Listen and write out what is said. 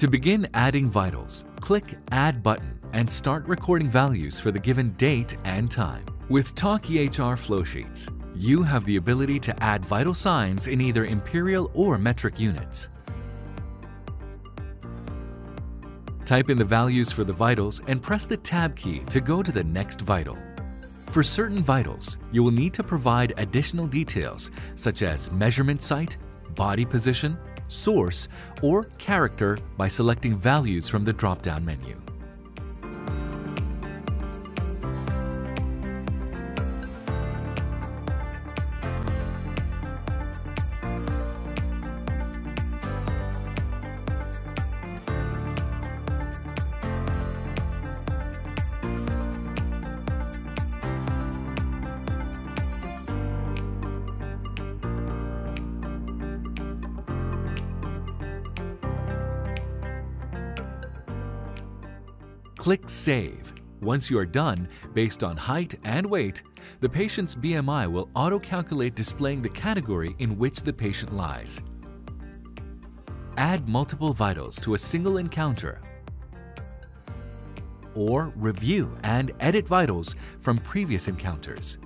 To begin adding vitals, click Add button and start recording values for the given date and time. With talkEHR flowsheets, you have the ability to add vital signs in either imperial or metric units. Type in the values for the vitals and press the Tab key to go to the next vital. For certain vitals, you will need to provide additional details such as measurement site, body position, source, or character by selecting values from the drop-down menu. Click Save. Once you are done, based on height and weight, the patient's BMI will auto-calculate displaying the category in which the patient lies. Add multiple vitals to a single encounter or review and edit vitals from previous encounters.